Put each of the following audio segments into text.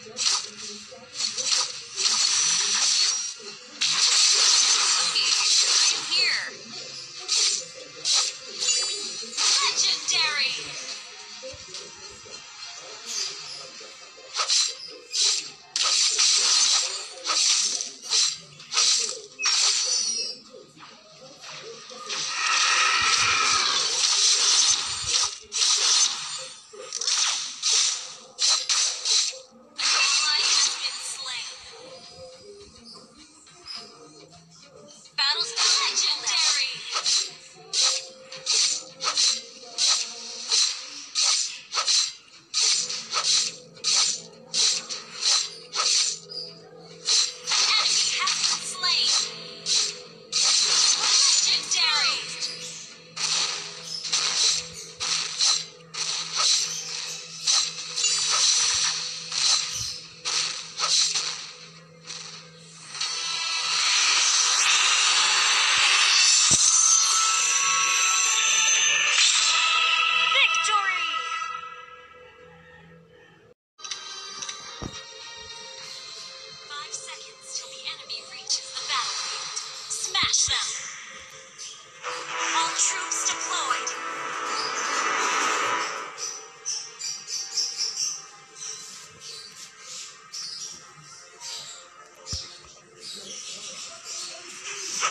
すいません。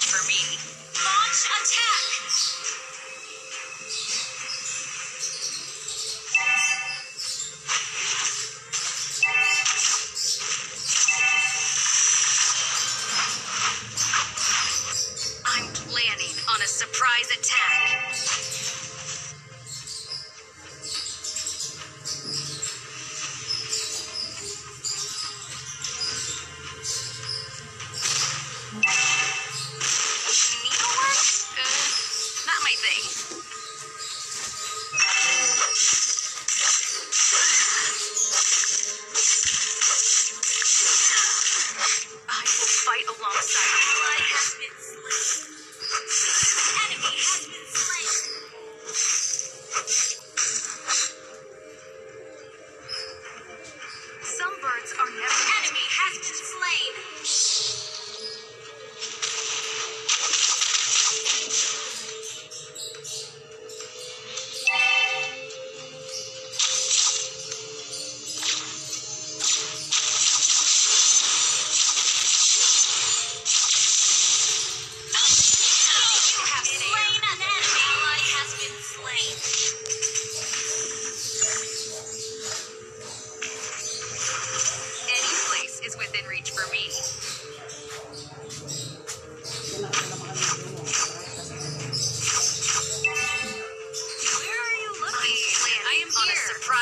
for me. Launch attack!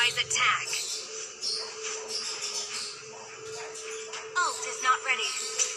always attack. Alt is not ready.